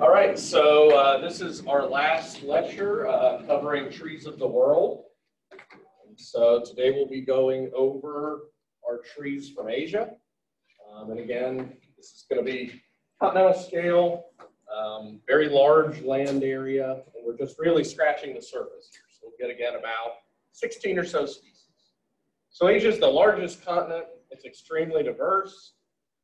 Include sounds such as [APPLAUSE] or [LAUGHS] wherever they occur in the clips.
All right, so uh, this is our last lecture uh, covering trees of the world. So today we'll be going over our trees from Asia. Um, and again, this is going to be continental scale, um, very large land area, and we're just really scratching the surface here. So we'll get again about 16 or so species. So Asia is the largest continent. It's extremely diverse.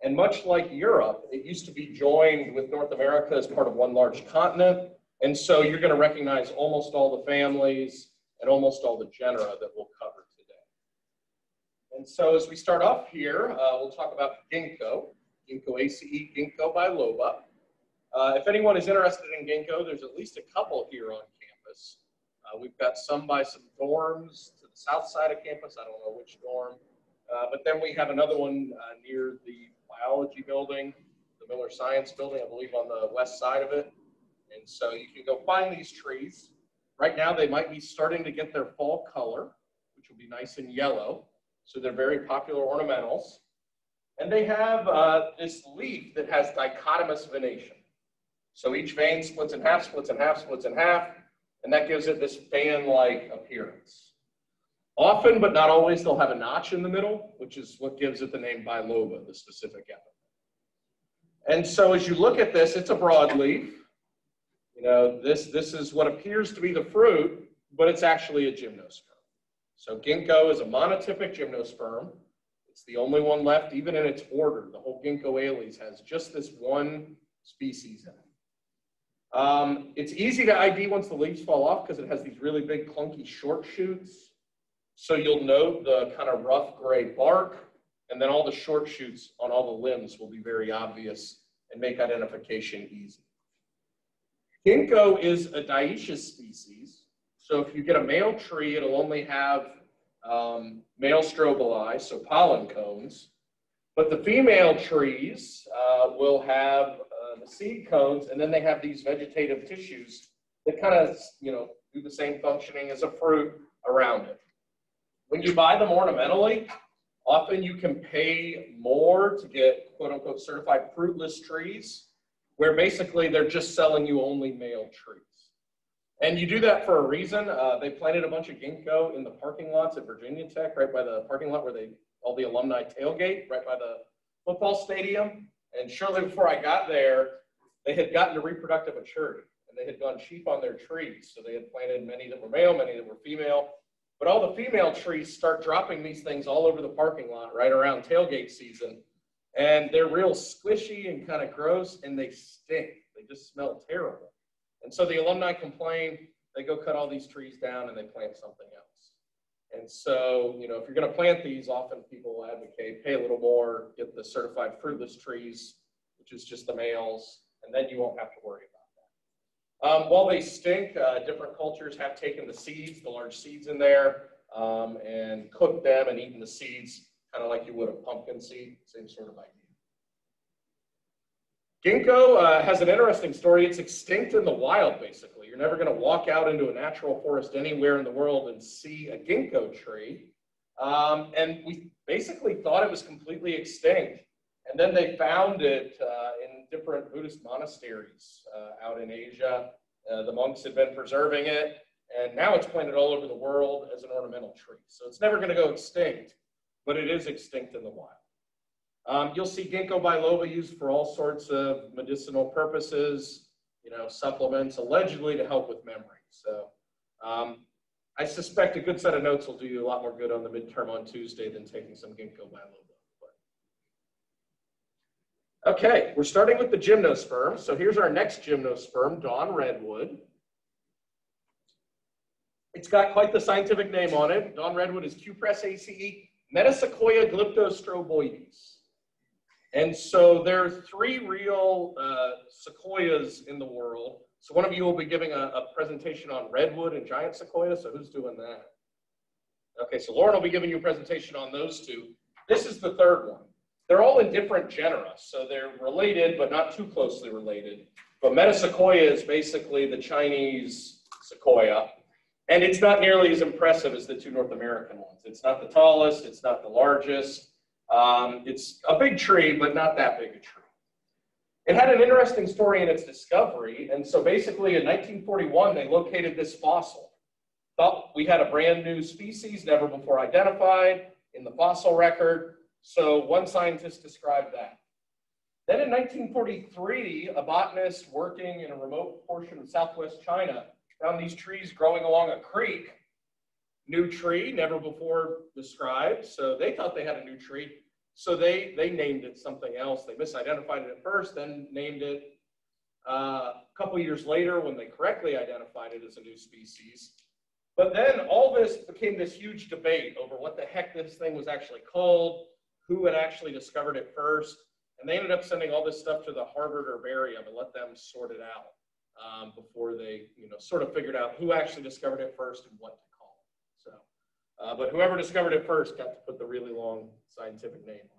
And much like Europe, it used to be joined with North America as part of one large continent. And so you're going to recognize almost all the families and almost all the genera that we'll cover today. And so as we start off here, uh, we'll talk about ginkgo, Ginkgoaceae, ginkgo biloba. Uh, if anyone is interested in ginkgo, there's at least a couple here on campus. Uh, we've got some by some dorms to the south side of campus. I don't know which dorm. Uh, but then we have another one uh, near the biology building, the Miller Science Building, I believe on the west side of it. And so you can go find these trees. Right now they might be starting to get their fall color, which will be nice and yellow. So they're very popular ornamentals. And they have uh, this leaf that has dichotomous venation. So each vein splits in half, splits in half, splits in half, and that gives it this fan-like appearance. Often, but not always, they'll have a notch in the middle, which is what gives it the name biloba, the specific epithet. And so as you look at this, it's a broadleaf. You know, this, this is what appears to be the fruit, but it's actually a gymnosperm. So ginkgo is a monotypic gymnosperm. It's the only one left, even in its order. The whole Ginkgoales has just this one species in it. Um, it's easy to ID once the leaves fall off because it has these really big clunky short shoots. So you'll note the kind of rough gray bark, and then all the short shoots on all the limbs will be very obvious and make identification easy. Ginkgo is a dioecious species. So if you get a male tree, it'll only have um, male strobili, so pollen cones. But the female trees uh, will have uh, the seed cones, and then they have these vegetative tissues that kind of, you know, do the same functioning as a fruit around it. When you buy them ornamentally, often you can pay more to get quote unquote certified fruitless trees, where basically they're just selling you only male trees. And you do that for a reason. Uh, they planted a bunch of ginkgo in the parking lots at Virginia Tech, right by the parking lot where they all the alumni tailgate, right by the football stadium. And shortly before I got there, they had gotten to reproductive maturity and they had gone cheap on their trees. So they had planted many that were male, many that were female. But all the female trees start dropping these things all over the parking lot right around tailgate season. And they're real squishy and kind of gross and they stink. They just smell terrible. And so the alumni complain, they go cut all these trees down and they plant something else. And so, you know, if you're going to plant these, often people will advocate pay a little more, get the certified fruitless trees, which is just the males, and then you won't have to worry about um, while they stink, uh, different cultures have taken the seeds, the large seeds in there, um, and cooked them and eaten the seeds, kind of like you would a pumpkin seed, same sort of idea. Ginkgo uh, has an interesting story. It's extinct in the wild, basically. You're never going to walk out into a natural forest anywhere in the world and see a ginkgo tree. Um, and we basically thought it was completely extinct. And then they found it uh, different Buddhist monasteries uh, out in Asia. Uh, the monks had been preserving it, and now it's planted all over the world as an ornamental tree. So it's never going to go extinct, but it is extinct in the wild. Um, you'll see ginkgo biloba used for all sorts of medicinal purposes, you know, supplements, allegedly to help with memory. So um, I suspect a good set of notes will do you a lot more good on the midterm on Tuesday than taking some ginkgo biloba. Okay, we're starting with the gymnosperm. So here's our next gymnosperm, Dawn Redwood. It's got quite the scientific name on it. Dawn Redwood is Cupressaceae, Metasequoia glyptostroboides. And so there are three real uh, sequoias in the world. So one of you will be giving a, a presentation on redwood and giant sequoia. So who's doing that? Okay, so Lauren will be giving you a presentation on those two. This is the third one. They're all in different genera, so they're related, but not too closely related. But Metasequoia is basically the Chinese sequoia, and it's not nearly as impressive as the two North American ones. It's not the tallest, it's not the largest. Um, it's a big tree, but not that big a tree. It had an interesting story in its discovery. And so basically in 1941, they located this fossil. Thought we had a brand new species, never before identified in the fossil record. So one scientist described that. Then in 1943, a botanist working in a remote portion of southwest China found these trees growing along a creek. New tree, never before described. So they thought they had a new tree. So they, they named it something else. They misidentified it at first, then named it uh, a couple years later when they correctly identified it as a new species. But then all this became this huge debate over what the heck this thing was actually called, who had actually discovered it first. And they ended up sending all this stuff to the Harvard herbarium and let them sort it out um, before they, you know, sort of figured out who actually discovered it first and what to call it. So, uh, but whoever discovered it first got to put the really long scientific name on it.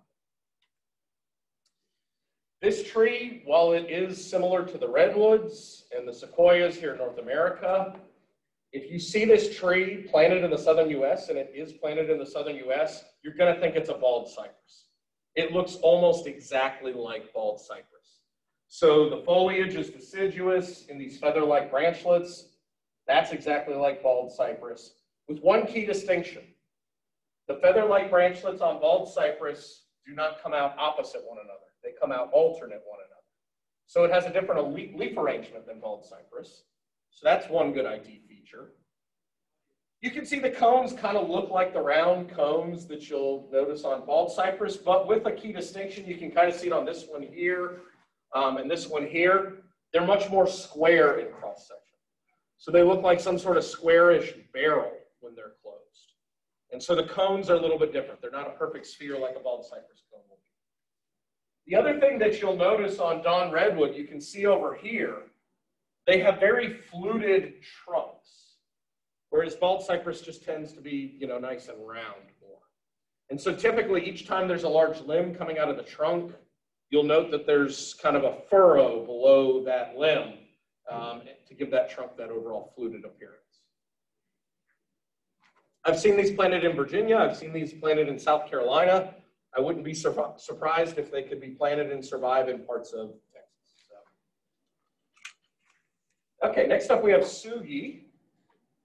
This tree, while it is similar to the redwoods and the sequoias here in North America, if you see this tree planted in the southern US, and it is planted in the southern US, you're going to think it's a bald cypress. It looks almost exactly like bald cypress. So the foliage is deciduous in these feather-like branchlets. That's exactly like bald cypress, with one key distinction. The feather-like branchlets on bald cypress do not come out opposite one another. They come out alternate one another. So it has a different leaf arrangement than bald cypress. So that's one good ID feature. You can see the cones kind of look like the round cones that you'll notice on bald cypress, but with a key distinction, you can kind of see it on this one here um, and this one here. They're much more square in cross section. So they look like some sort of squarish barrel when they're closed. And so the cones are a little bit different. They're not a perfect sphere like a bald cypress cone will be. The other thing that you'll notice on Dawn Redwood, you can see over here, they have very fluted trunks, whereas bald cypress just tends to be, you know, nice and round more. And so typically each time there's a large limb coming out of the trunk, you'll note that there's kind of a furrow below that limb um, to give that trunk that overall fluted appearance. I've seen these planted in Virginia. I've seen these planted in South Carolina. I wouldn't be sur surprised if they could be planted and survive in parts of Okay, next up we have Sugi,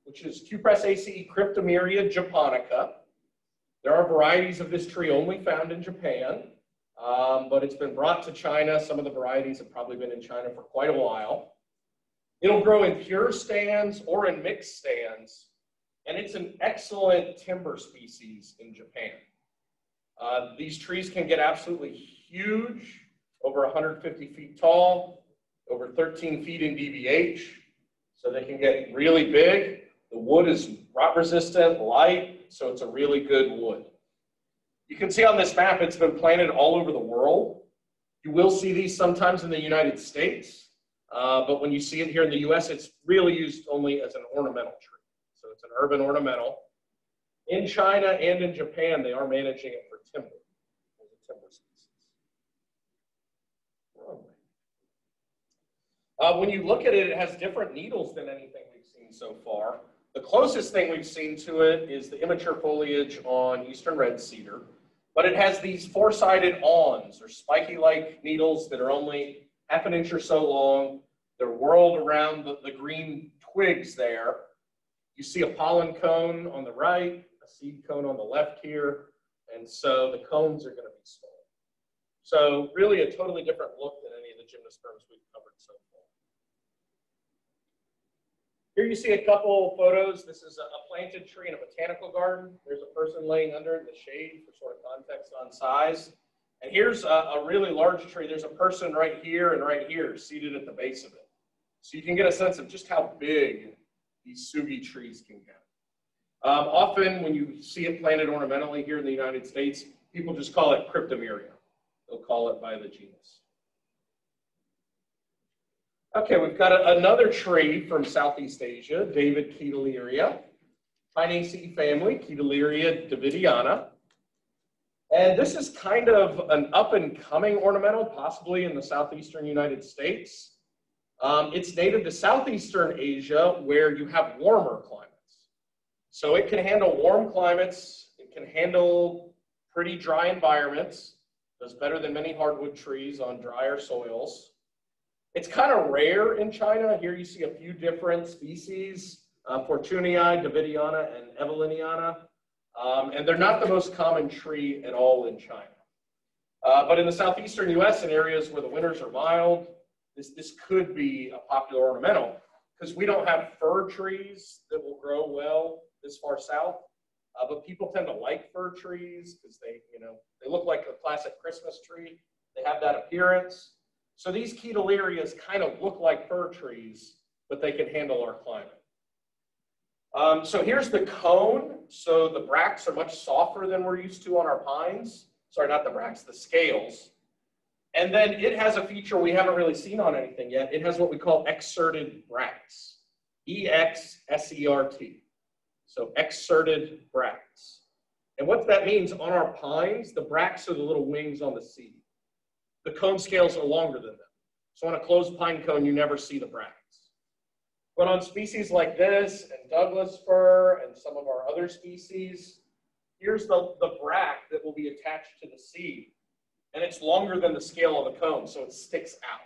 which is Cupressaceae Cryptomeria japonica. There are varieties of this tree only found in Japan, um, but it's been brought to China. Some of the varieties have probably been in China for quite a while. It'll grow in pure stands or in mixed stands, and it's an excellent timber species in Japan. Uh, these trees can get absolutely huge, over 150 feet tall, over 13 feet in DBH, so they can get really big. The wood is rot resistant, light, so it's a really good wood. You can see on this map, it's been planted all over the world. You will see these sometimes in the United States, uh, but when you see it here in the US, it's really used only as an ornamental tree. So it's an urban ornamental. In China and in Japan, they are managing it for timber, as a timber Uh, when you look at it, it has different needles than anything we've seen so far. The closest thing we've seen to it is the immature foliage on eastern red cedar, but it has these four-sided awns or spiky-like needles that are only half an inch or so long. They're whorled around the, the green twigs there. You see a pollen cone on the right, a seed cone on the left here, and so the cones are going to be small. So really a totally different look than any of the gymnosperms we've covered so far. Here you see a couple photos. This is a planted tree in a botanical garden. There's a person laying under in the shade for sort of context on size. And here's a, a, really large tree. There's a person right here and right here seated at the base of it. So you can get a sense of just how big these sugi trees can get. Um, often when you see it planted ornamentally here in the United States, people just call it cryptomeria. They'll call it by the genus. Okay, we've got a, another tree from Southeast Asia, David Keteleeria, Pinaceae family, Keteleeria davidiana. And this is kind of an up and coming ornamental, possibly in the southeastern United States. Um, it's native to southeastern Asia where you have warmer climates. So it can handle warm climates, it can handle pretty dry environments, Does better than many hardwood trees on drier soils. It's kind of rare in China. Here you see a few different species, uh, Fortunei, Davidiana, and Evelyniana. Um, and they're not the most common tree at all in China. Uh, but in the southeastern US, in areas where the winters are mild, this, this could be a popular ornamental because we don't have fir trees that will grow well this far south. Uh, but people tend to like fir trees because they, you know, they look like a classic Christmas tree. They have that appearance. So these Keteleerias kind of look like fir trees, but they can handle our climate. Um, so here's the cone. So the bracts are much softer than we're used to on our pines. Sorry, not the bracts, the scales. And then it has a feature we haven't really seen on anything yet. It has what we call exserted bracts, E-X-S-E-R-T. So exserted bracts. And what that means on our pines, the bracts are the little wings on the seed. The cone scales are longer than them. So on a closed pine cone, you never see the bracts. But on species like this and Douglas fir and some of our other species, here's the, the bract that will be attached to the seed and it's longer than the scale of the cone, so it sticks out.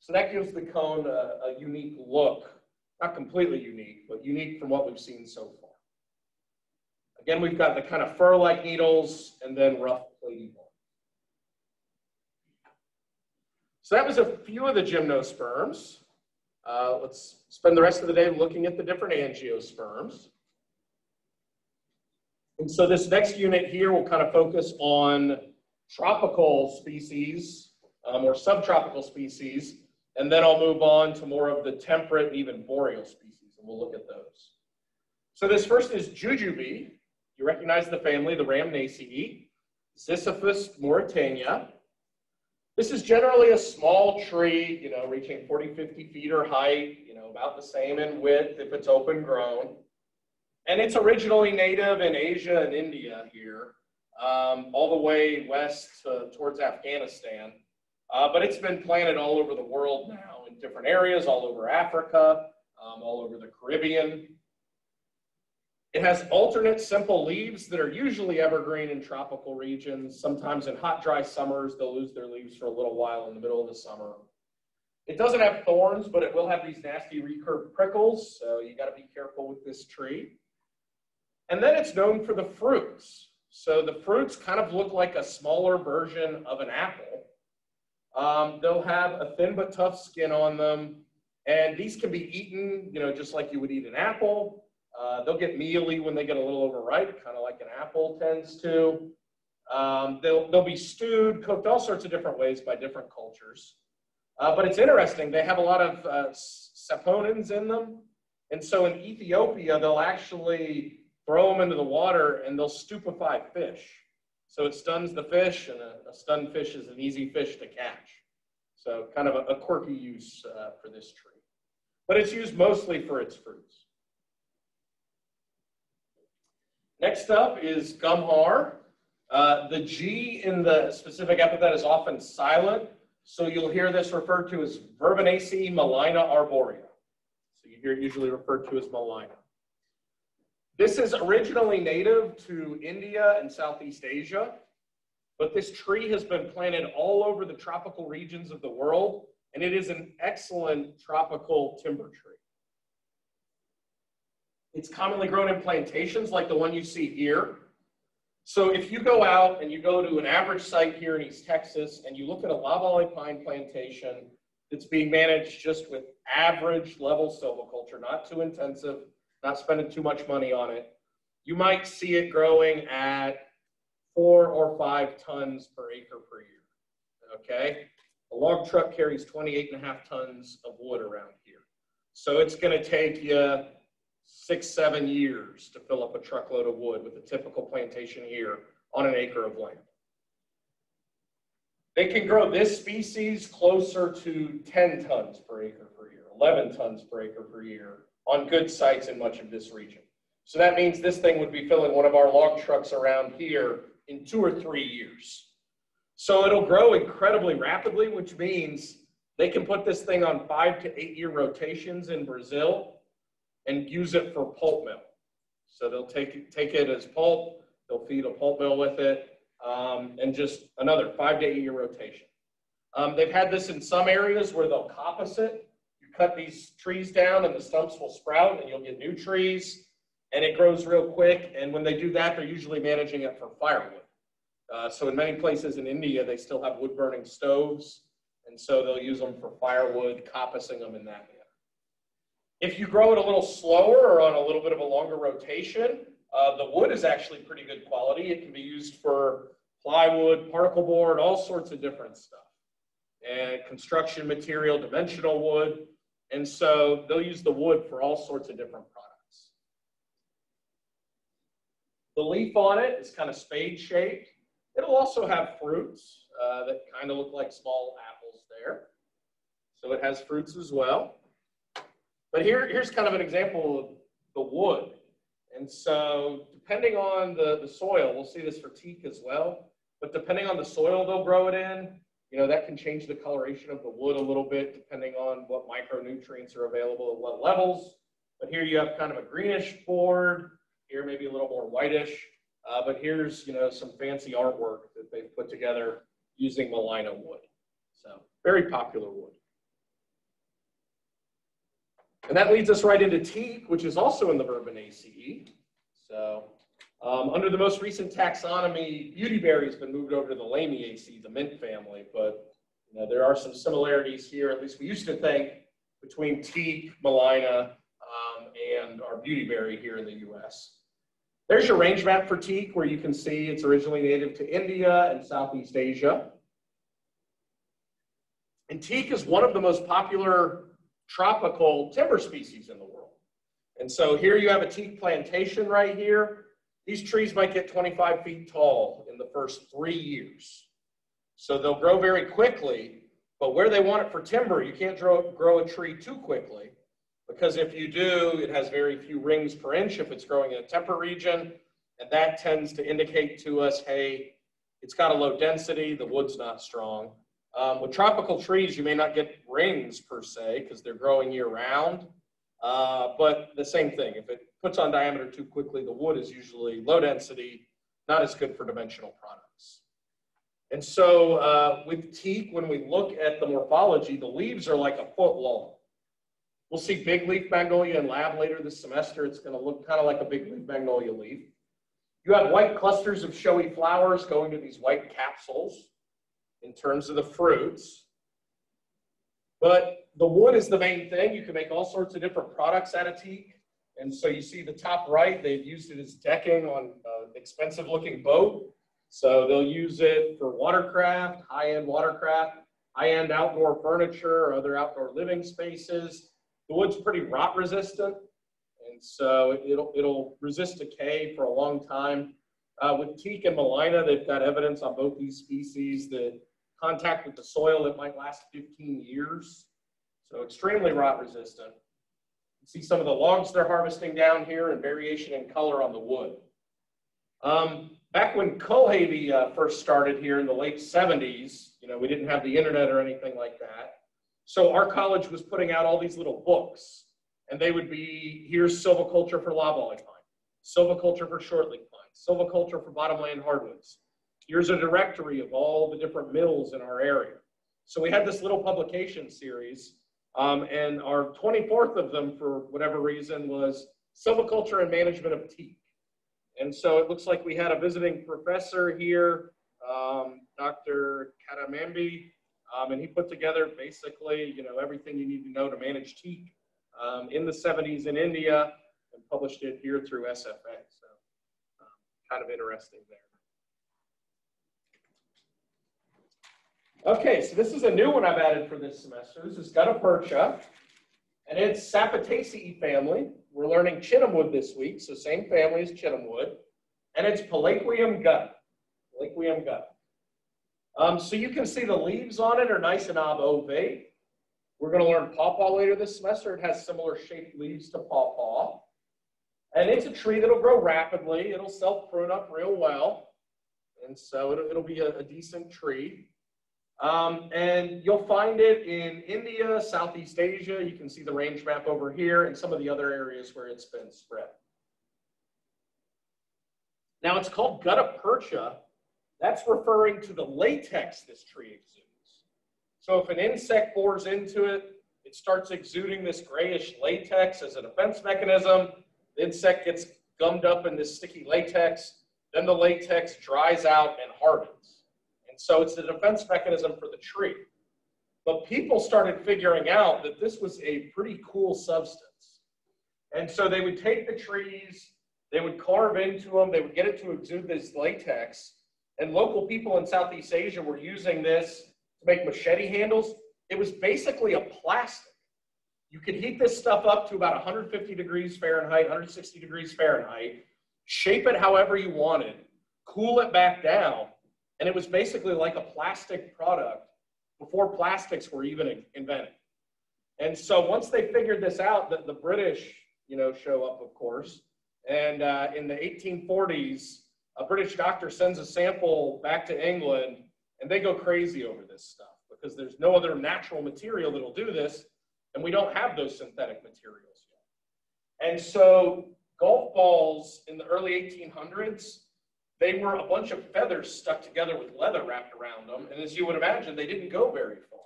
So that gives the cone a, a unique look. Not completely unique, but unique from what we've seen so far. Again, we've got the kind of fur-like needles and then rough platy bark. So that was a few of the gymnosperms. Uh, let's spend the rest of the day looking at the different angiosperms. And so this next unit here will kind of focus on tropical species um, or subtropical species, and then I'll move on to more of the temperate, even boreal species, and we'll look at those. So this first is jujube. You recognize the family, the Rhamnaceae, Ziziphus mauritiana. This is generally a small tree, you know, reaching 40, 50 feet or height, you know, about the same in width if it's open grown. And it's originally native in Asia and India here um, all the way west towards Afghanistan. Uh, but it's been planted all over the world now in different areas, all over Africa, um, all over the Caribbean. It has alternate simple leaves that are usually evergreen in tropical regions. Sometimes in hot, dry summers, they'll lose their leaves for a little while in the middle of the summer. It doesn't have thorns, but it will have these nasty recurved prickles, so you got to be careful with this tree. And then it's known for the fruits. So the fruits kind of look like a smaller version of an apple. Um, they'll have a thin but tough skin on them. And these can be eaten, you know, just like you would eat an apple. Uh, they'll get mealy when they get a little overripe, kind of like an apple tends to. Um, they'll, they'll be stewed, cooked all sorts of different ways by different cultures. Uh, but it's interesting, they have a lot of uh, saponins in them. And so in Ethiopia, they'll actually throw them into the water and they'll stupefy fish. So it stuns the fish, and a, a stunned fish is an easy fish to catch. So kind of a, a quirky use uh, for this tree. But it's used mostly for its fruits. Next up is gumhar. Uh, the G in the specific epithet is often silent, so you'll hear this referred to as Verbenaceae melina arborea. So you hear it usually referred to as melina. This is originally native to India and Southeast Asia, but this tree has been planted all over the tropical regions of the world, and it is an excellent tropical timber tree. It's commonly grown in plantations like the one you see here. So if you go out and you go to an average site here in East Texas and you look at a loblolly pine plantation that's being managed just with average level silviculture, not too intensive, not spending too much money on it, you might see it growing at four or five tons per acre per year. Okay? A log truck carries 28 and a half tons of wood around here. So it's going to take you six, seven years to fill up a truckload of wood with a typical plantation here on an acre of land. They can grow this species closer to 10 tons per acre per year, 11 tons per acre per year on good sites in much of this region. So that means this thing would be filling one of our log trucks around here in two or three years. So it'll grow incredibly rapidly, which means they can put this thing on five to eight year rotations in Brazil and use it for pulp mill. So they'll take it, take it as pulp, they'll feed a pulp mill with it. um, and just another five to eight year rotation. Um, they've had this in some areas where they'll coppice it. You cut these trees down and the stumps will sprout and you'll get new trees and it grows real quick. And when they do that, they're usually managing it for firewood. Uh, so in many places in India, they still have wood burning stoves. And so they'll use them for firewood, coppicing them in that. If you grow it a little slower or on a little bit of a longer rotation, uh, the wood is actually pretty good quality. It can be used for plywood, particle board, all sorts of different stuff. And construction material, dimensional wood. And so they'll use the wood for all sorts of different products. The leaf on it is kind of spade shaped. It'll also have fruits uh, that kind of look like small apples there. So it has fruits as well. But here, here's kind of an example of the wood. And so depending on the, the soil, we'll see this for teak as well, but depending on the soil they'll grow it in, you know, that can change the coloration of the wood a little bit depending on what micronutrients are available at what levels. But here you have kind of a greenish board, here maybe a little more whitish. Uh, but here's, you know, some fancy artwork that they've put together using Malina wood. So very popular wood. And that leads us right into teak, which is also in the Verbenaceae. So um, under the most recent taxonomy, beautyberry has been moved over to the Lamiaceae, the mint family, but you know, there are some similarities here, at least we used to think, between teak, Malina, um, and our beautyberry here in the US. There's your range map for teak, where you can see it's originally native to India and Southeast Asia. And teak is one of the most popular tropical timber species in the world. And so here you have a teak plantation right here. These trees might get 25 feet tall in the first three years. So they'll grow very quickly, but where they want it for timber, you can't grow, grow a tree too quickly because if you do, it has very few rings per inch if it's growing in a temperate region. And that tends to indicate to us, hey, it's got a low density, the wood's not strong. Um, with tropical trees, you may not get rings per se because they're growing year round. Uh, but the same thing, if it puts on diameter too quickly, the wood is usually low density, not as good for dimensional products. And so uh, with teak, when we look at the morphology, the leaves are like a foot long. We'll see big leaf magnolia in lab later this semester. It's going to look kind of like a big leaf magnolia leaf. You have white clusters of showy flowers going to these white capsules in terms of the fruits. But the wood is the main thing. You can make all sorts of different products out of teak. And so you see the top right, they've used it as decking on an expensive looking boat. So they'll use it for watercraft, high-end watercraft, high-end outdoor furniture, other outdoor living spaces. The wood's pretty rot resistant. And so it'll, it'll resist decay for a long time. Uh, with teak and Malina, they've got evidence on both these species that contact with the soil, it might last 15 years. So extremely rot resistant. You see some of the logs they're harvesting down here and variation in color on the wood. Um, back when Culhavy uh, first started here in the late 70s, you know, we didn't have the internet or anything like that. So our college was putting out all these little books and they would be, here's silviculture for loblolly pine, silviculture for shortleaf pine, silviculture for bottomland hardwoods. Here's a directory of all the different mills in our area. So we had this little publication series, um, and our 24th of them, for whatever reason, was silviculture and management of teak. And so it looks like we had a visiting professor here, um, Dr. Kadamambi, um, and he put together basically, you know, everything you need to know to manage teak um, in the 70s in India and published it here through SFA. So um, kind of interesting there. Okay, so this is a new one I've added for this semester. This is Gutta percha, and it's Sapotaceae family. We're learning chittamwood this week, so same family as chittamwood, and it's Palaquium gutta. Palaquium gutta. Um, so you can see the leaves on it are nice and obovate. We're going to learn pawpaw later this semester. It has similar shaped leaves to pawpaw. And it's a tree that'll grow rapidly. It'll self-prune up real well. And so it'll, it'll be a, a decent tree. Um, and you'll find it in India, Southeast Asia. You can see the range map over here and some of the other areas where it's been spread. Now it's called gutta percha That's referring to the latex this tree exudes. So if an insect bores into it, it starts exuding this grayish latex as a defense mechanism. The insect gets gummed up in this sticky latex. Then the latex dries out and hardens. And so it's the defense mechanism for the tree. But people started figuring out that this was a pretty cool substance. And so they would take the trees, they would carve into them, they would get it to exude this latex. And local people in Southeast Asia were using this to make machete handles. It was basically a plastic. You could heat this stuff up to about 150 degrees Fahrenheit, 160 degrees Fahrenheit, shape it however you wanted, cool it back down, and it was basically like a plastic product before plastics were even invented. And so once they figured this out, that the British, you know, show up, of course, and uh, in the 1840s, a British doctor sends a sample back to England, and they go crazy over this stuff because there's no other natural material that'll do this, and we don't have those synthetic materials yet. And so golf balls in the early 1800s they were a bunch of feathers stuck together with leather wrapped around them. And as you would imagine, they didn't go very far.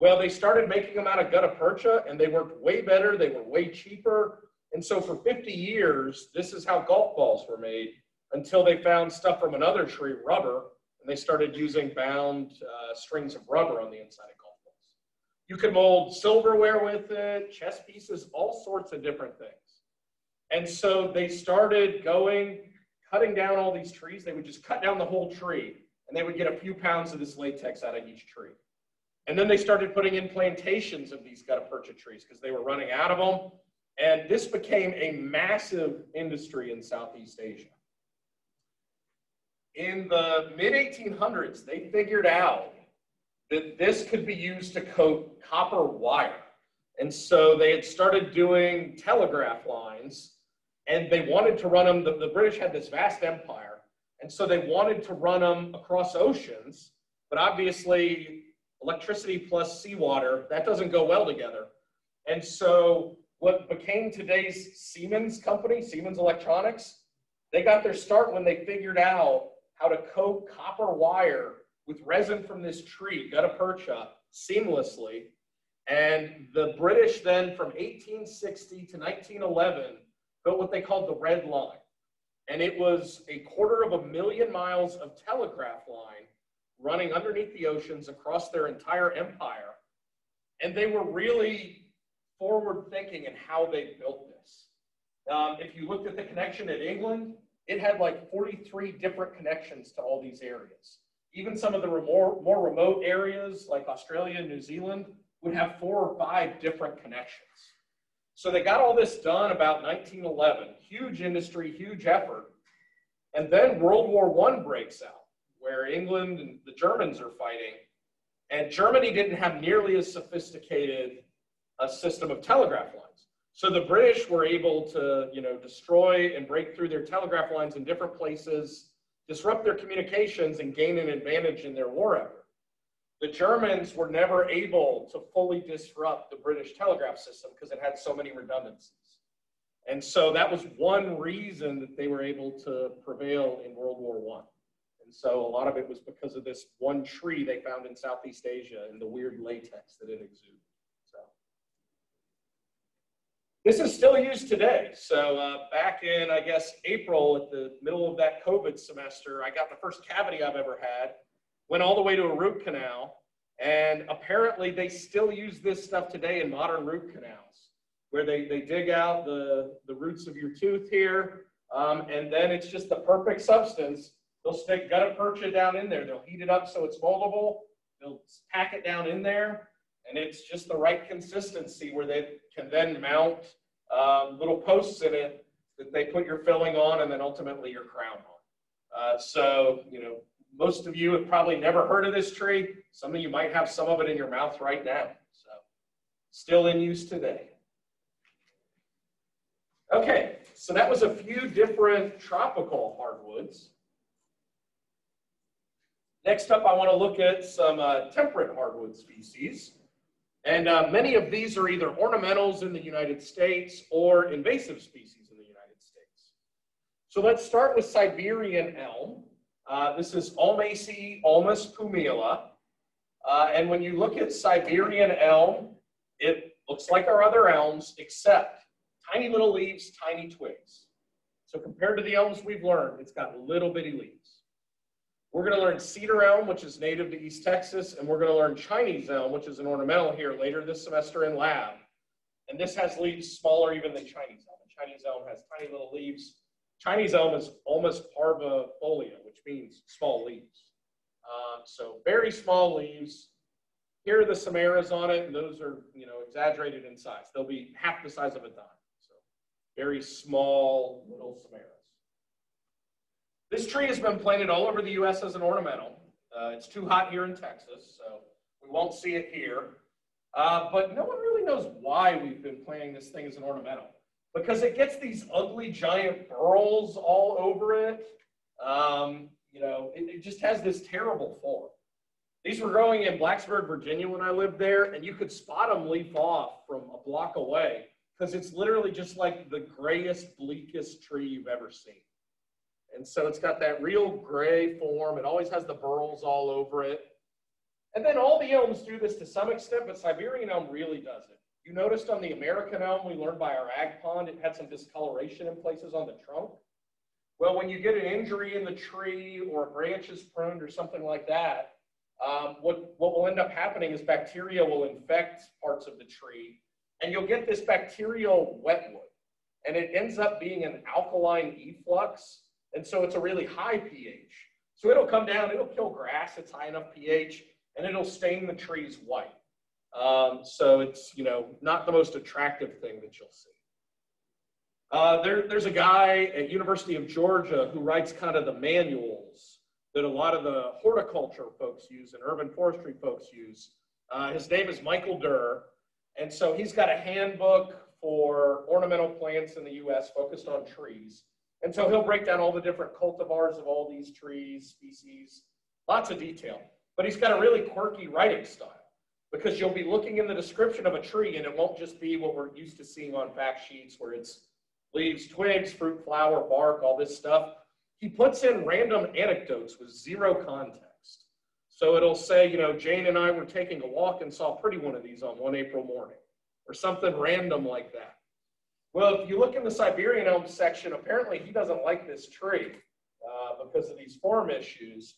Well, they started making them out of gutta percha and they worked way better. They were way cheaper. And so for 50 years, this is how golf balls were made until they found stuff from another tree, rubber, and they started using bound uh, strings of rubber on the inside of golf balls. You could mold silverware with it, chess pieces, all sorts of different things. And so they started going cutting down all these trees, they would just cut down the whole tree and they would get a few pounds of this latex out of each tree. And then they started putting in plantations of these gutta percha trees because they were running out of them. And this became a massive industry in Southeast Asia. In the mid 1800s, they figured out that this could be used to coat copper wire. And so they had started doing telegraph lines and they wanted to run them. The, the British had this vast empire, and so they wanted to run them across oceans. But obviously, electricity plus seawater that doesn't go well together. And so, what became today's Siemens company, Siemens Electronics, they got their start when they figured out how to coat copper wire with resin from this tree, gutta percha, seamlessly. And the British then, from 1860 to 1911, built what they called the Red Line. And it was a quarter of a million miles of telegraph line running underneath the oceans across their entire empire. And they were really forward thinking in how they built this. Um, if you looked at the connection in England, it had like 43 different connections to all these areas. Even some of the more, more remote areas like Australia and New Zealand would have four or five different connections. So they got all this done about 1911. Huge industry, huge effort. And then World War I breaks out, where England and the Germans are fighting. And Germany didn't have nearly as sophisticated a system of telegraph lines. So the British were able to, you know, destroy and break through their telegraph lines in different places, disrupt their communications, and gain an advantage in their war effort. The Germans were never able to fully disrupt the British telegraph system because it had so many redundancies. And so that was one reason that they were able to prevail in World War One. And so a lot of it was because of this one tree they found in Southeast Asia and the weird latex that it exuded. So this is still used today. So uh, back in, I guess, April at the middle of that COVID semester, I got the first cavity I've ever had went all the way to a root canal. And apparently they still use this stuff today in modern root canals, where they, they dig out the, the roots of your tooth here, um, and then it's just the perfect substance. They'll stick gutta percha down in there. They'll heat it up so it's moldable. They'll pack it down in there, and it's just the right consistency where they can then mount um, little posts in it that they put your filling on and then ultimately your crown on. Uh, so, you know, most of you have probably never heard of this tree. Some of you might have some of it in your mouth right now. So, still in use today. Okay, so that was a few different tropical hardwoods. Next up, I want to look at some uh, temperate hardwood species. And uh, many of these are either ornamentals in the United States or invasive species in the United States. So let's start with Siberian elm. Uh, this is Ulmaceae ulmus pumila. Uh, and when you look at Siberian elm, it looks like our other elms, except tiny little leaves, tiny twigs. So compared to the elms we've learned, it's got little bitty leaves. We're going to learn cedar elm, which is native to East Texas, and we're going to learn Chinese elm, which is an ornamental here later this semester in lab. And this has leaves smaller even than Chinese elm. Chinese elm has tiny little leaves. Chinese elm is ulmus parvifolia, which means small leaves. Um, so very small leaves. Here are the samaras on it, and those are, you know, exaggerated in size. They'll be half the size of a dime. So very small little samaras. This tree has been planted all over the U.S. as an ornamental. Uh, it's too hot here in Texas, so we won't see it here. Uh, but no one really knows why we've been planting this thing as an ornamental. Because it gets these ugly giant burls all over it. Um, you know, it, it just has this terrible form. These were growing in Blacksburg, Virginia when I lived there, and you could spot them leaf off from a block away because it's literally just like the grayest, bleakest tree you've ever seen. And so it's got that real gray form. It always has the burls all over it. And then all the elms do this to some extent, but Siberian elm really does it. You noticed on the American elm we learned by our ag pond, it had some discoloration in places on the trunk. Well, when you get an injury in the tree or a branch is pruned or something like that, um, what, what will end up happening is bacteria will infect parts of the tree and you'll get this bacterial wetwood. And it ends up being an alkaline efflux. And so it's a really high pH. So it'll come down, it'll kill grass, it's high enough pH, and it'll stain the trees white. Um, so it's, you know, not the most attractive thing that you'll see. Uh, there, there's a guy at University of Georgia who writes kind of the manuals that a lot of the horticulture folks use and urban forestry folks use. Uh, his name is Michael Dirr. And so he's got a handbook for ornamental plants in the US focused on trees. And so he'll break down all the different cultivars of all these trees, species, lots of detail. But he's got a really quirky writing style because you'll be looking in the description of a tree and it won't just be what we're used to seeing on fact sheets where it's leaves, twigs, fruit, flower, bark, all this stuff. He puts in random anecdotes with zero context. So it'll say, you know, Jane and I were taking a walk and saw pretty one of these on one April morning, or something random like that. Well, if you look in the Siberian elm section, apparently he doesn't like this tree uh, because of these form issues.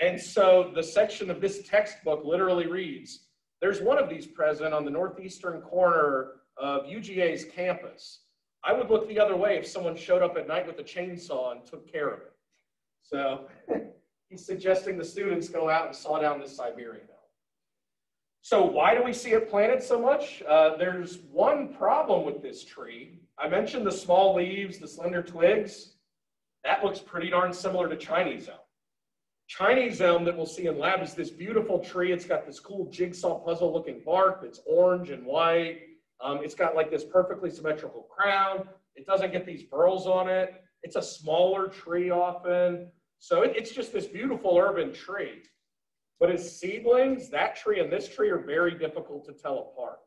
And so the section of this textbook literally reads, there's one of these present on the northeastern corner of UGA's campus. I would look the other way if someone showed up at night with a chainsaw and took care of it. So [LAUGHS] he's suggesting the students go out and saw down this Siberian elm. So why do we see it planted so much? Uh, there's one problem with this tree. I mentioned the small leaves, the slender twigs. That looks pretty darn similar to Chinese elm. Chinese elm that we'll see in lab is this beautiful tree. It's got this cool jigsaw puzzle looking bark that's orange and white. Um, it's got like this perfectly symmetrical crown. It doesn't get these burls on it. It's a smaller tree often. So it, it's just this beautiful urban tree. But as seedlings, that tree and this tree are very difficult to tell apart.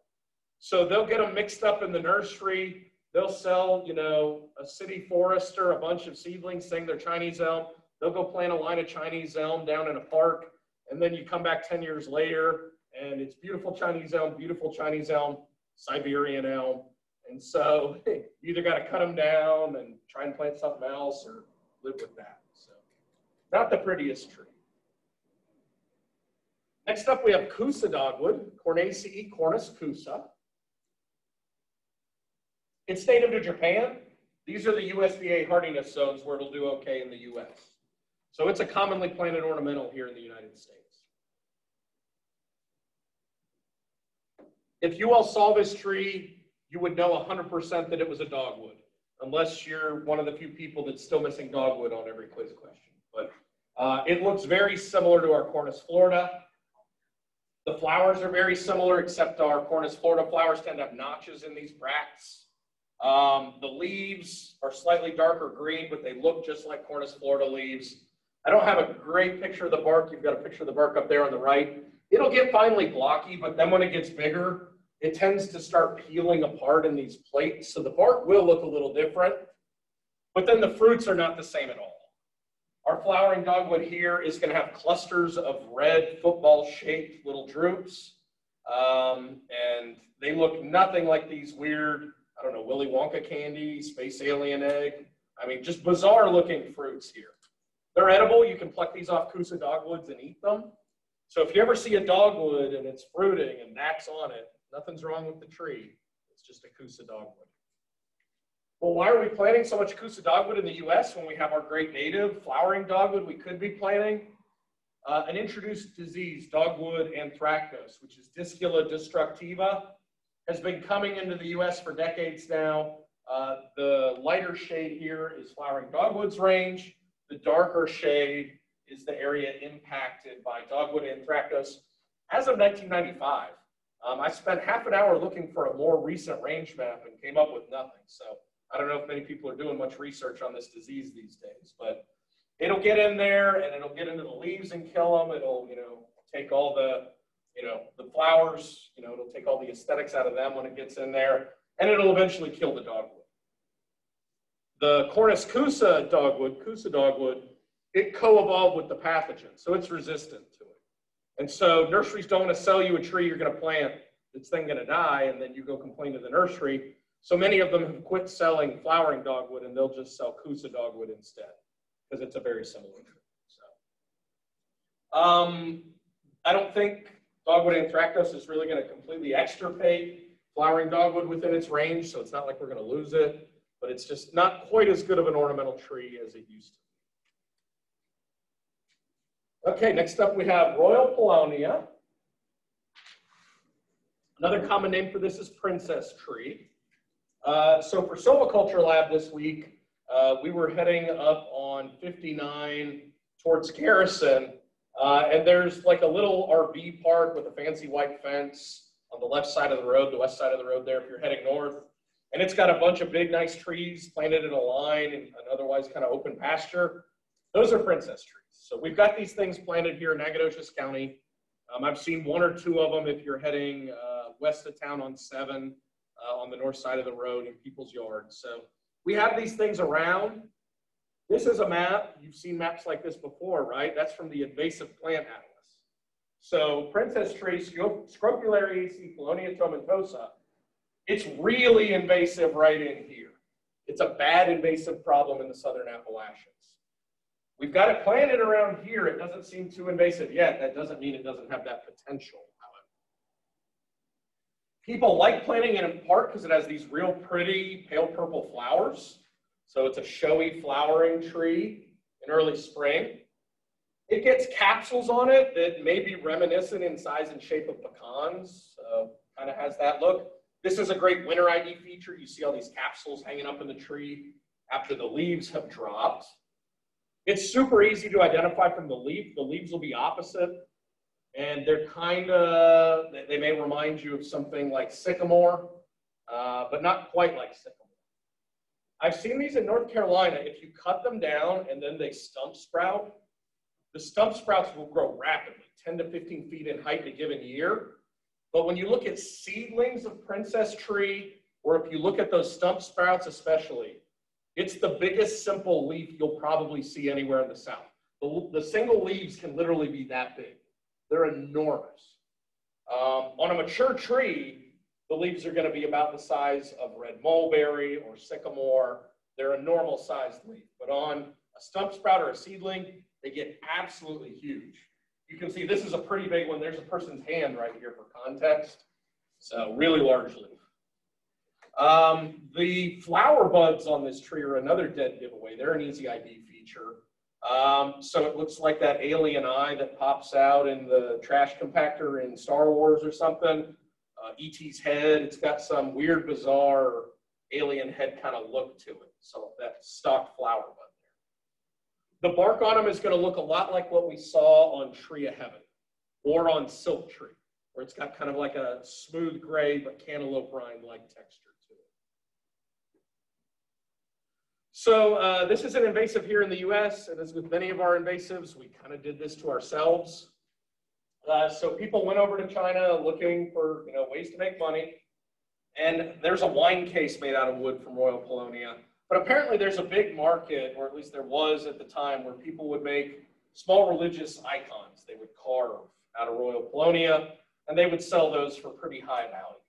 So they'll get them mixed up in the nursery. They'll sell, you know, a city forester a bunch of seedlings saying they're Chinese elm. They'll go plant a line of Chinese elm down in a park. And then you come back 10 years later and it's beautiful Chinese elm, beautiful Chinese elm. Siberian elm. And so [LAUGHS] you either got to cut them down and try and plant something else or live with that. So not the prettiest tree. Next up, we have Kousa dogwood, Cornaceae cornus kousa. It's native to Japan. These are the USDA hardiness zones where it'll do okay in the US. So it's a commonly planted ornamental here in the United States. If you all saw this tree, you would know 100% that it was a dogwood, unless you're one of the few people that's still missing dogwood on every quiz question. But uh, it looks very similar to our Cornus florida. The flowers are very similar, except our Cornus florida flowers tend to have notches in these bracts. Um, the leaves are slightly darker green, but they look just like Cornus florida leaves. I don't have a great picture of the bark. You've got a picture of the bark up there on the right. It'll get finely blocky, but then when it gets bigger, it tends to start peeling apart in these plates. So the bark will look a little different, but then the fruits are not the same at all. Our flowering dogwood here is going to have clusters of red football-shaped little drupes. Um, and they look nothing like these weird, I don't know, Willy Wonka candy, space alien egg. I mean, just bizarre looking fruits here. They're edible. You can pluck these off Kousa dogwoods and eat them. So if you ever see a dogwood and it's fruiting and that's on it, nothing's wrong with the tree. It's just a Kousa dogwood. Well, why are we planting so much Kousa dogwood in the U.S. when we have our great native flowering dogwood we could be planting? Uh, an introduced disease, dogwood anthracnose, which is Discula destructiva, has been coming into the U.S. for decades now. Uh, the lighter shade here is flowering dogwoods range. The darker shade is the area impacted by dogwood anthracnose. As of 1995, um, I spent half an hour looking for a more recent range map and came up with nothing. So I don't know if many people are doing much research on this disease these days, but it'll get in there and it'll get into the leaves and kill them. It'll, you know, take all the, you know, the flowers, you know, it'll take all the aesthetics out of them when it gets in there, and it'll eventually kill the dogwood. The Cornus kousa dogwood, kousa dogwood, it co-evolved with the pathogen, so it's resistant to it. And so nurseries don't want to sell you a tree you're going to plant that's then going to die, and then you go complain to the nursery. So many of them have quit selling flowering dogwood, and they'll just sell kousa dogwood instead, because it's a very similar tree. So, um, I don't think dogwood anthracnose is really going to completely extirpate flowering dogwood within its range, so it's not like we're going to lose it but it's just not quite as good of an ornamental tree as it used to. Be. Okay, next up we have Royal Paulownia. Another common name for this is princess tree. Uh, so for Silviculture Lab this week, uh, we were heading up on 59 towards Garrison, uh, and there's like a little RV park with a fancy white fence on the left side of the road, the west side of the road there if you're heading north. And it's got a bunch of big, nice trees planted in a line and an otherwise kind of open pasture. Those are princess trees. So we've got these things planted here in Nacogdoches County. Um, I've seen one or two of them if you're heading uh, west of town on 7 uh, on the north side of the road in people's yards. So we have these things around. This is a map. You've seen maps like this before, right? That's from the invasive plant atlas. So princess tree, Scrophulariaceae paulownia tomentosa, it's really invasive right in here. It's a bad invasive problem in the southern Appalachians. We've got it planted around here. It doesn't seem too invasive yet. That doesn't mean it doesn't have that potential, however. People like planting it in part because it has these real pretty pale purple flowers. So it's a showy flowering tree in early spring. It gets capsules on it that may be reminiscent in size and shape of pecans. So kind of has that look. This is a great winter ID feature. You see all these capsules hanging up in the tree after the leaves have dropped. It's super easy to identify from the leaf. The leaves will be opposite, and they're kind of, they may remind you of something like sycamore, uh, but not quite like sycamore. I've seen these in North Carolina. If you cut them down and then they stump sprout, the stump sprouts will grow rapidly, 10 to 15 feet in height in a given year. But when you look at seedlings of princess tree, or if you look at those stump sprouts especially, it's the biggest simple leaf you'll probably see anywhere in the South. The, the single leaves can literally be that big. They're enormous. Um, on a mature tree, the leaves are going to be about the size of red mulberry or sycamore. They're a normal sized leaf. But on a stump sprout or a seedling, they get absolutely huge. You can see this is a pretty big one. There's a person's hand right here for context. So really large leaf. Um, the flower buds on this tree are another dead giveaway. They're an easy ID feature. Um, so it looks like that alien eye that pops out in the trash compactor in Star Wars or something. Uh, E.T.'s head, it's got some weird, bizarre alien head kind of look to it. So that stock flower. The bark on them is going to look a lot like what we saw on Tree of Heaven or on Silk Tree, where it's got kind of like a smooth gray but cantaloupe rind-like texture to it. So uh, this is an invasive here in the US, and as with many of our invasives, we kind of did this to ourselves. Uh, so people went over to China looking for you know ways to make money, and there's a wine case made out of wood from Royal Paulownia. But apparently there's a big market, or at least there was at the time, where people would make small religious icons they would carve out of Royal Paulownia, and they would sell those for pretty high value.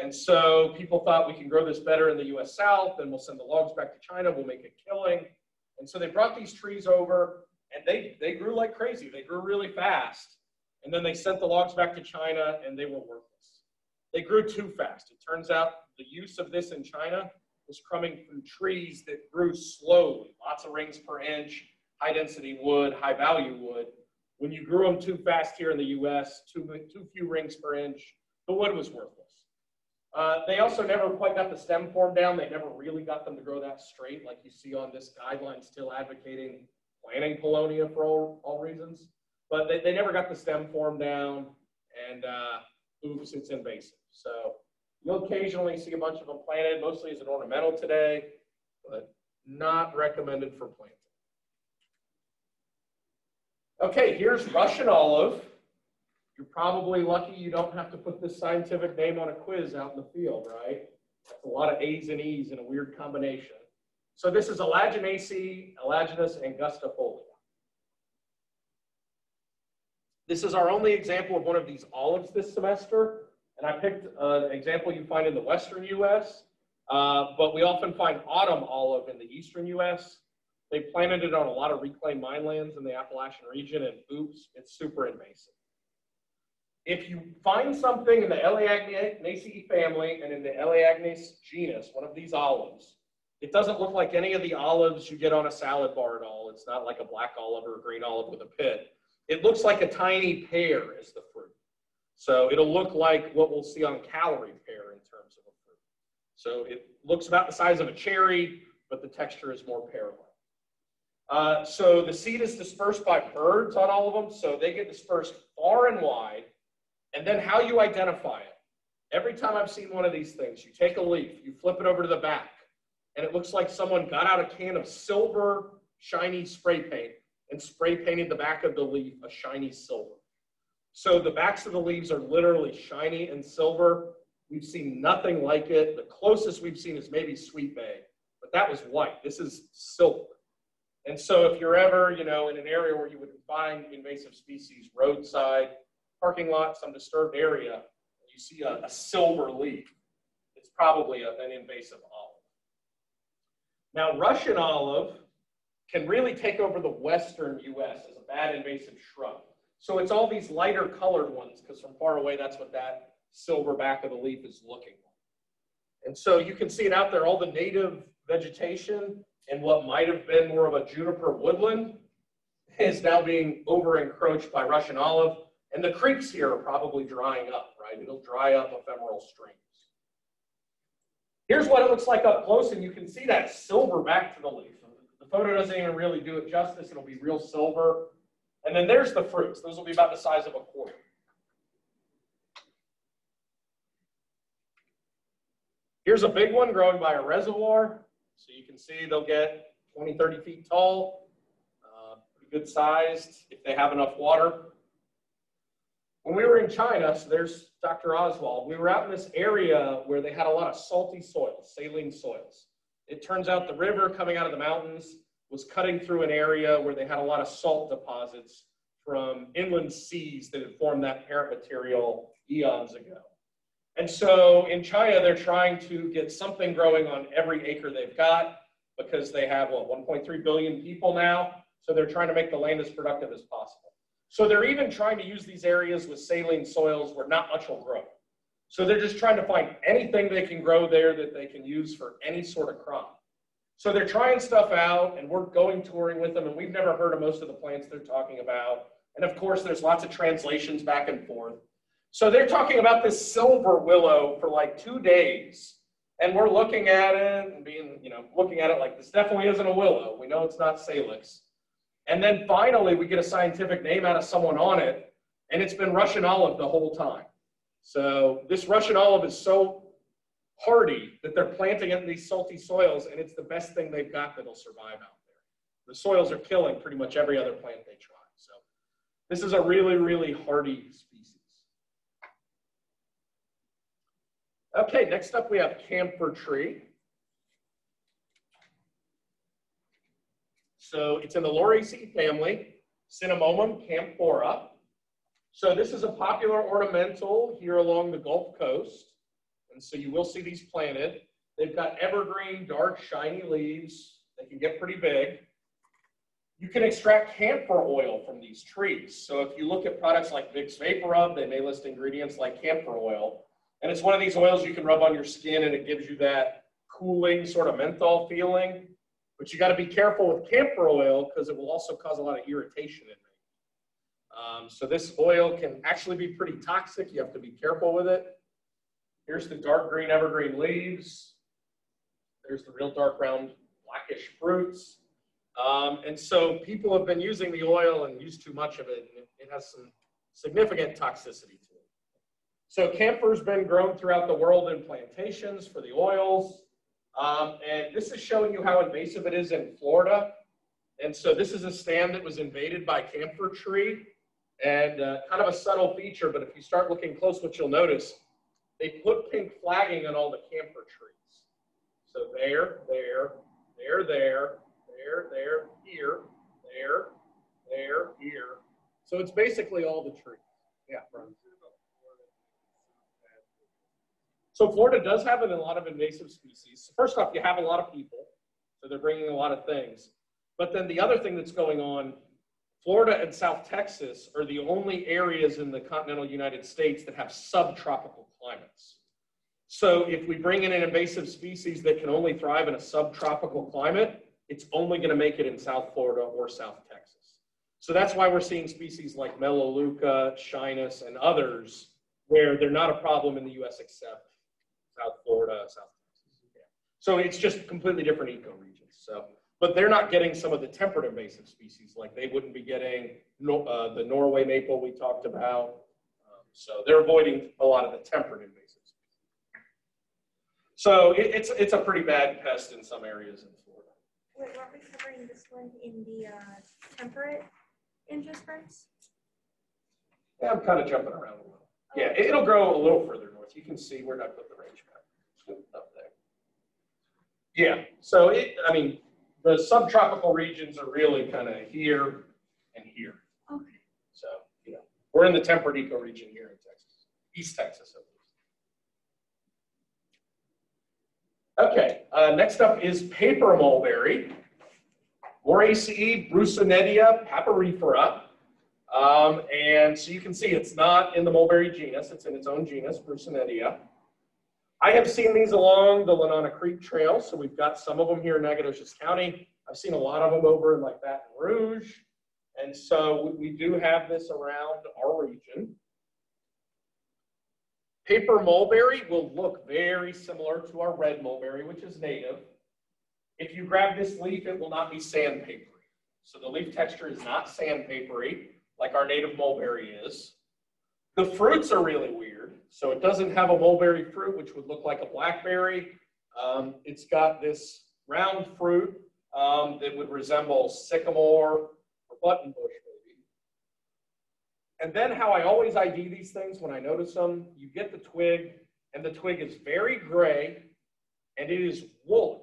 And so people thought we can grow this better in the US South, and we'll send the logs back to China, we'll make a killing. And so they brought these trees over, and they, they grew like crazy. They grew really fast. And then they sent the logs back to China, and they were worthless. They grew too fast. It turns out the use of this in China was coming from trees that grew slowly, lots of rings per inch, high density wood, high value wood. When you grew them too fast here in the US, too, too few rings per inch, the wood was worthless. Uh, they also never quite got the stem form down. They never really got them to grow that straight, like you see on this guideline, still advocating planting Paulownia for all, all reasons. But they, they never got the stem form down, and uh, oops, it's invasive. So you'll occasionally see a bunch of them planted, mostly as an ornamental today, but not recommended for planting. Okay, here's Russian olive. You're probably lucky you don't have to put this scientific name on a quiz out in the field, right? That's a lot of A's and E's in a weird combination. So this is Elaeagnaceae, Elaeagnus angustifolia. This is our only example of one of these olives this semester. And I picked an example you find in the western US, uh, but we often find autumn olive in the eastern US. They planted it on a lot of reclaimed mine lands in the Appalachian region, and oops, it's super invasive. If you find something in the Elaeagnaceae family and in the Elaeagnus genus, one of these olives, it doesn't look like any of the olives you get on a salad bar at all. It's not like a black olive or a green olive with a pit. It looks like a tiny pear as the fruit. So it'll look like what we'll see on Callery pear in terms of a fruit. So it looks about the size of a cherry, but the texture is more pear-like. Uh, so the seed is dispersed by birds on all of them. So they get dispersed far and wide. And then how you identify it. Every time I've seen one of these things, you take a leaf, you flip it over to the back, and it looks like someone got out a can of silver shiny spray paint and spray painted the back of the leaf a shiny silver. So the backs of the leaves are literally shiny and silver. We've seen nothing like it. The closest we've seen is maybe Sweet Bay, but that was white. This is silver. And so if you're ever, you know, in an area where you would find invasive species, roadside, parking lot, some disturbed area, and you see a, a silver leaf, it's probably a, an invasive olive. Now, Russian olive can really take over the western US as a bad invasive shrub. So it's all these lighter colored ones, because from far away, that's what that silver back of the leaf is looking like. And so you can see it out there, all the native vegetation and what might have been more of a juniper woodland is now being over encroached by Russian olive. And the creeks here are probably drying up, right? It'll dry up ephemeral streams. Here's what it looks like up close, and you can see that silver back to the leaf. The photo doesn't even really do it justice. It'll be real silver. And then there's the fruits. Those will be about the size of a quarter. Here's a big one growing by a reservoir. So you can see they'll get 20, 30 feet tall, uh, pretty good sized if they have enough water. When we were in China, so there's Dr. Oswald, we were out in this area where they had a lot of salty soils, saline soils. It turns out the river coming out of the mountains was cutting through an area where they had a lot of salt deposits from inland seas that had formed that parent material eons ago. And so in China, they're trying to get something growing on every acre they've got because they have, what, 1.3 billion people now. So they're trying to make the land as productive as possible. So they're even trying to use these areas with saline soils where not much will grow. So they're just trying to find anything they can grow there that they can use for any sort of crop. So they're trying stuff out and we're going touring with them and we've never heard of most of the plants they're talking about. And of course, there's lots of translations back and forth. So they're talking about this silver willow for like two days. And we're looking at it and being, you know, looking at it like this definitely isn't a willow. We know it's not salix. And then finally, we get a scientific name out of someone on it, and it's been Russian olive the whole time. So this Russian olive is so hardy that they're planting in these salty soils, and it's the best thing they've got that'll survive out there. The soils are killing pretty much every other plant they try. So this is a really, really hardy species. Okay, next up we have camphor tree. So it's in the Lauraceae family, Cinnamomum camphora. So this is a popular ornamental here along the Gulf Coast. And so you will see these planted. They've got evergreen, dark, shiny leaves. They can get pretty big. You can extract camphor oil from these trees. So if you look at products like Vicks VapoRub, they may list ingredients like camphor oil. And it's one of these oils you can rub on your skin and it gives you that cooling sort of menthol feeling. But you got to be careful with camphor oil because it will also cause a lot of irritation in. Um, so this oil can actually be pretty toxic. You have to be careful with it. Here's the dark green evergreen leaves. There's the real dark brown blackish fruits. Um, and so people have been using the oil and used too much of it, and it, it has some significant toxicity to it. So camphor's been grown throughout the world in plantations for the oils. Um, and this is showing you how invasive it is in Florida. And so this is a stand that was invaded by camphor tree and uh, kind of a subtle feature, but if you start looking close, what you'll notice, they put pink flagging on all the camphor trees. So there, there, there, there, there, there, here, there, there, here. So it's basically all the trees. Yeah, So Florida does have a lot of invasive species. First off, you have a lot of people, so they're bringing a lot of things. But then the other thing that's going on, Florida and South Texas are the only areas in the continental United States that have subtropical climates. So if we bring in an invasive species that can only thrive in a subtropical climate, it's only going to make it in South Florida or South Texas. So that's why we're seeing species like Melaleuca, Schinus, and others where they're not a problem in the US except South Florida, South Texas. So it's just completely different ecoregions. So, but they're not getting some of the temperate invasive species, like they wouldn't be getting uh, the Norway maple we talked about. Um, so they're avoiding a lot of the temperate invasive species. So it, it's it's a pretty bad pest in some areas in Florida. Wait, weren't we covering this one in the uh, temperate angiosperms? Yeah, I'm kind of jumping around a little. Yeah, it'll grow a little further north. You can see where I put the range map up there. Yeah, so it, I mean, the subtropical regions are really kind of here and here. Okay. So, you know, we're in the temperate ecoregion here in Texas, East Texas at least. Okay, uh, next up is paper mulberry. Moraceae Broussonetia papyrifera. Um, and so you can see it's not in the mulberry genus, it's in its own genus, Broussonetia. I have seen these along the Lanana Creek Trail, so we've got some of them here in Nacogdoches County. I've seen a lot of them over in like Baton Rouge. And so we do have this around our region. Paper mulberry will look very similar to our red mulberry, which is native. If you grab this leaf, it will not be sandpapery. So the leaf texture is not sandpapery like our native mulberry is. The fruits are really weird. So it doesn't have a mulberry fruit, which would look like a blackberry. Um, it's got this round fruit um, that would resemble sycamore or buttonbush, maybe. And then how I always ID these things when I notice them, you get the twig, and the twig is very gray, and it is woolly,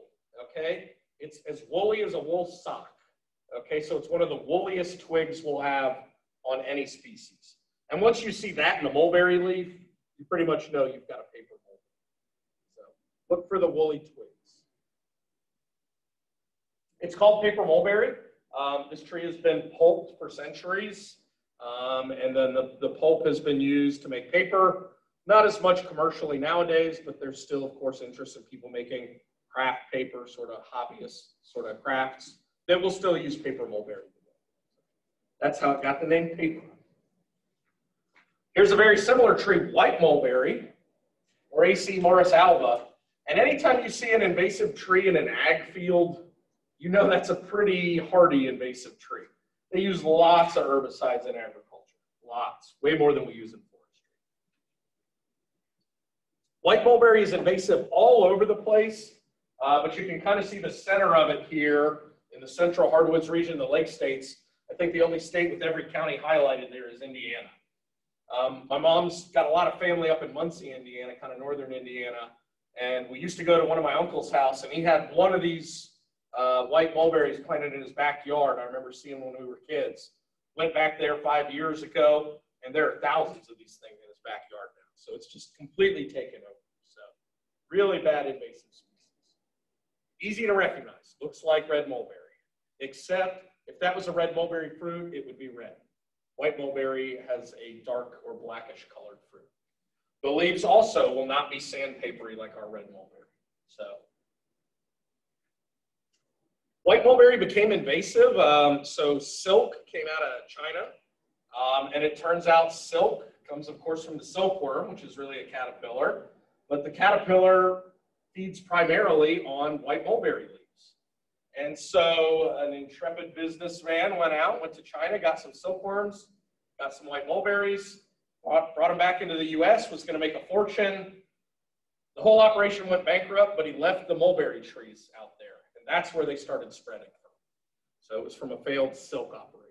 okay? It's as woolly as a wool sock, okay? So it's one of the woolliest twigs we'll have on any species. And once you see that in a mulberry leaf, you pretty much know you've got a paper mulberry. So look for the woolly twigs. It's called paper mulberry. Um, this tree has been pulped for centuries. Um, and then the, the pulp has been used to make paper. Not as much commercially nowadays, but there's still, of course, interest in people making craft paper, sort of hobbyist sort of crafts that will still use paper mulberry. That's how it got the name paper. Here's a very similar tree, white mulberry, Moraceae Morus alba. And anytime you see an invasive tree in an ag field, you know that's a pretty hardy invasive tree. They use lots of herbicides in agriculture, lots, way more than we use in forestry. White mulberry is invasive all over the place, uh, but you can kind of see the center of it here in the central hardwoods region, the lake states. I think the only state with every county highlighted there is Indiana. Um, my mom's got a lot of family up in Muncie, Indiana, kind of northern Indiana. And we used to go to one of my uncle's house, and he had one of these uh, white mulberries planted in his backyard. I remember seeing when we were kids. Went back there five years ago, and there are thousands of these things in his backyard now. So it's just completely taken over. So really bad invasive species. Easy to recognize. Looks like red mulberry, except if that was a red mulberry fruit, it would be red. White mulberry has a dark or blackish colored fruit. The leaves also will not be sandpapery like our red mulberry. So white mulberry became invasive. Um, so silk came out of China. Um, and it turns out silk comes, of course, from the silkworm, which is really a caterpillar. But the caterpillar feeds primarily on white mulberry leaves. And so an intrepid businessman went out, went to China, got some silkworms, got some white mulberries, brought, brought them back into the US, was going to make a fortune. The whole operation went bankrupt, but he left the mulberry trees out there. And that's where they started spreading. So it was from a failed silk operation.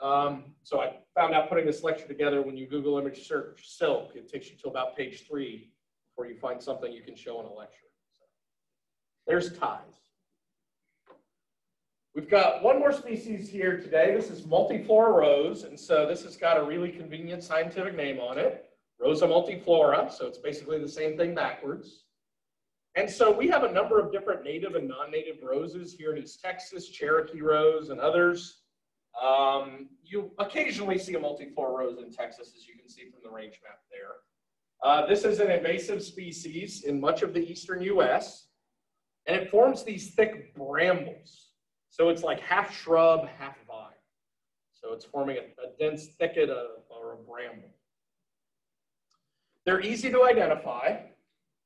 Um, so I found out putting this lecture together, when you Google image search silk, it takes you to about page three before you find something you can show in a lecture. So there's ties. We've got one more species here today. This is multiflora rose, and so this has got a really convenient scientific name on it, Rosa multiflora, so it's basically the same thing backwards. And so we have a number of different native and non-native roses here in East Texas, Cherokee rose and others. Um, you occasionally see a multiflora rose in Texas, as you can see from the range map there. Uh, this is an invasive species in much of the eastern U.S., and it forms these thick brambles. So it's like half shrub, half vine. So it's forming a, a dense thicket of, or a bramble. They're easy to identify.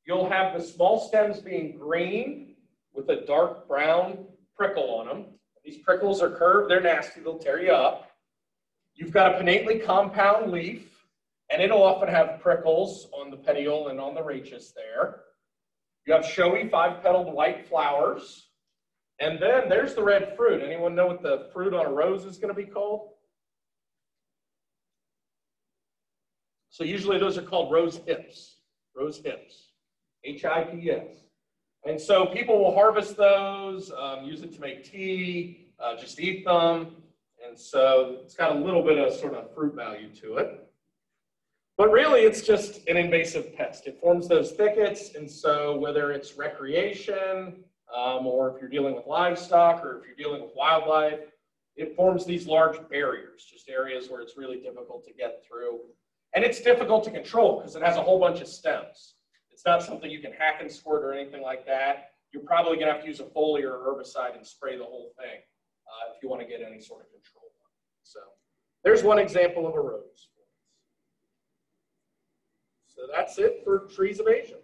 You'll have the small stems being green with a dark brown prickle on them. These prickles are curved, they're nasty, they'll tear you up. You've got a pinnately compound leaf, and it'll often have prickles on the petiole and on the rachis there. You have showy five-petaled white flowers. And then there's the red fruit. Anyone know what the fruit on a rose is going to be called? So usually those are called rose hips. Rose hips. H-I-P-S. And so people will harvest those, um, use it to make tea, uh, just eat them. And so it's got a little bit of sort of fruit value to it. But really, it's just an invasive pest. It forms those thickets. And so whether it's recreation, um, or if you're dealing with livestock, or if you're dealing with wildlife, it forms these large barriers, just areas where it's really difficult to get through. And it's difficult to control because it has a whole bunch of stems. It's not something you can hack and squirt or anything like that. You're probably going to have to use a foliar herbicide and spray the whole thing uh, if you want to get any sort of control. So there's one example of a rose. So that's it for trees of Asia.